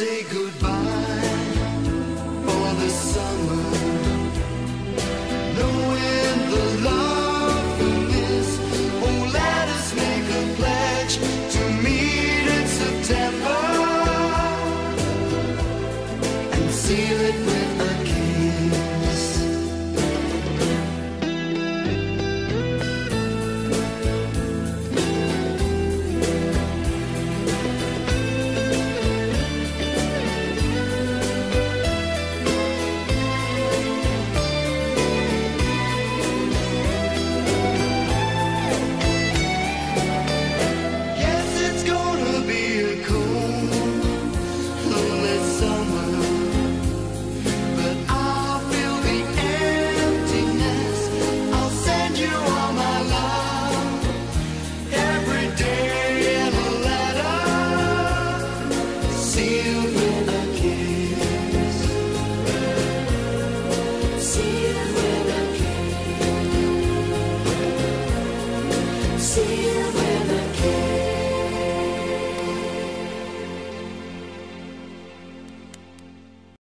say goodbye for the summer. Knowing the love oh, let us make a pledge to meet in September and seal it sealed with